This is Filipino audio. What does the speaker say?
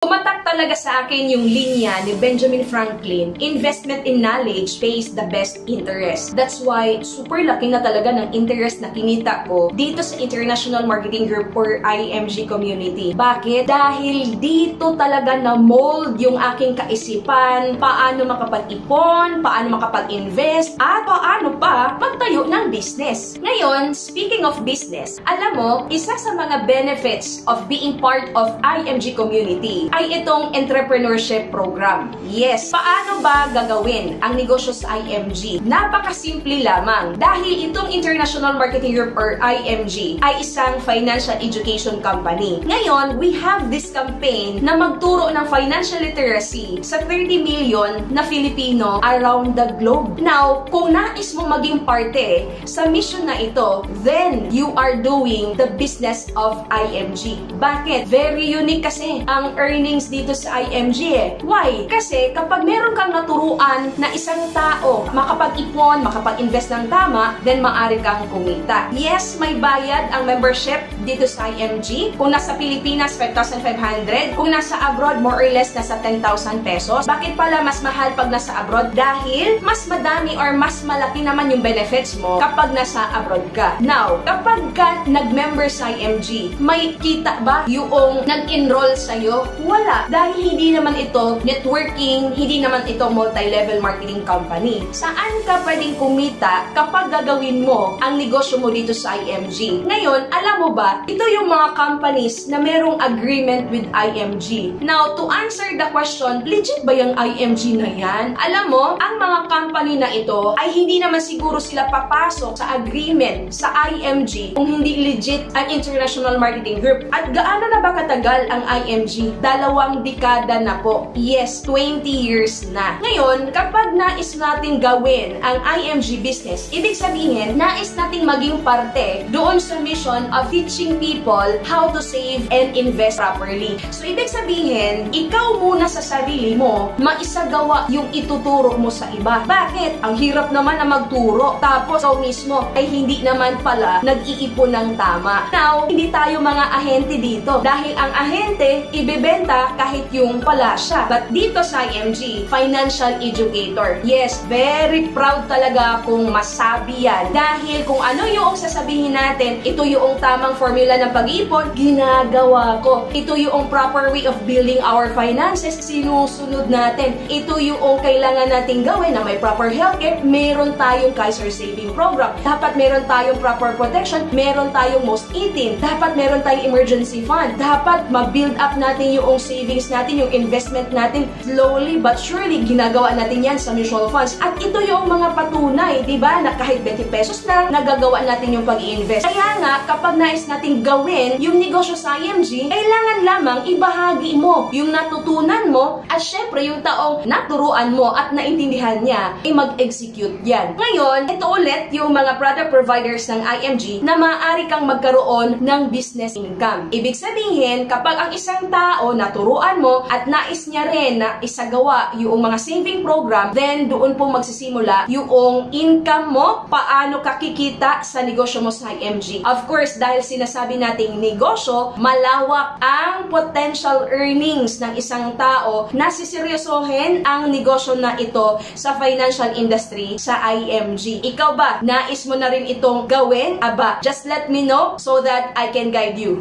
Tumatak talaga sa akin yung linya ni Benjamin Franklin, investment in knowledge pays the best interest. That's why super laki na talaga ng interest na kinita ko dito sa International Marketing Group or IMG community. Bakit? Dahil dito talaga na mold yung aking kaisipan, paano makapag-ipon, paano makapag-invest, at paano pa magtayo business. Ngayon, speaking of business, alam mo, isa sa mga benefits of being part of IMG community ay itong entrepreneurship program. Yes, paano ba gagawin ang negosyo sa IMG? Napakasimple lamang dahil itong International Marketing Group or IMG ay isang financial education company. Ngayon, we have this campaign na magturo ng financial literacy sa 30 million na Filipino around the globe. Now, kung nais mo maging parte sa mission na ito, then you are doing the business of IMG. Bakit? Very unique kasi ang earning earnings dito sa IMG eh. Why? Kasi kapag meron kang naturuan na isang tao makapag-ipon, makapag-invest ng tama, then maaari kang kumita. Yes, may bayad ang membership dito sa IMG. Kung nasa Pilipinas, 5,500. Kung nasa abroad, more or less, nasa 10,000 pesos. Bakit pala mas mahal pag nasa abroad? Dahil mas madami or mas malaki naman yung benefits mo kapag nasa abroad ka. Now, kapag ka nag-member sa IMG, may kita ba yung nag-enroll sa'yo? Wala. Dahil hindi naman ito networking, hindi naman ito multi-level marketing company. Saan ka pwedeng kumita kapag gagawin mo ang negosyo mo dito sa IMG? Ngayon, alam mo ba, ito yung mga companies na merong agreement with IMG. Now, to answer the question, legit ba yung IMG na yan? Alam mo, ang mga company na ito ay hindi naman siguro sila papasok sa agreement sa IMG kung hindi legit ang International Marketing Group. At gaano na ba katagal ang IMG? Dalawang dekada na po. Yes, 20 years na. Ngayon, kapag nais natin gawin ang IMG business, ibig sabihin, nais nating maging parte doon sa mission of teaching people how to save and invest properly. So, ibig sabihin, ikaw muna sa sarili mo, maisagawa yung ituturo mo sa iba. Bakit? Ang hirap naman na magturo. Tapos, ikaw mismo ay hindi naman pala nag-iipon ng tama. Now, hindi tayo mga ahente dito. Dahil ang ahente, ibebenta kahit yung pala siya. But dito sa IMG, financial educator. Yes, very proud talaga kung masabi yan. Dahil kung ano yung sasabihin natin, ito yung tamang formula ng pag-iipon, ginagawa ko. Ito yung proper way of building our finances, sinusunod natin. Ito yung kailangan nating gawin na may proper healthcare, meron tayong Kaiser Saving Program. Dapat meron tayong proper protection, meron tayong most 18. Dapat meron tayong emergency fund. Dapat mag-build up natin yung savings natin, yung investment natin, slowly but surely, ginagawa natin yan sa mutual funds. At ito yung mga patunay, di ba, na kahit 20 pesos lang, nagagawa natin yung pag-i-invest. Kaya nga, kapag nais natin gawin yung negosyo sa IMG, kailangan lamang ibahagi mo yung natutunan mo at syempre yung taong naturuan mo at naintindihan niya ay mag-execute yan. Ngayon, ito ulit yung mga product providers ng IMG na maaari kang magkaroon ng business income. Ibig sabihin, kapag ang isang tao na naturuan mo at nais niya rin na isagawa yung mga saving program, then doon po magsisimula yung income mo, paano ka kikita sa negosyo mo sa IMG. Of course, dahil sinasabi nating negosyo, malawak ang potential earnings ng isang tao na siseryosohin ang negosyo na ito sa financial industry sa IMG. Ikaw ba, nais mo na rin itong gawin? Aba, just let me know so that I can guide you.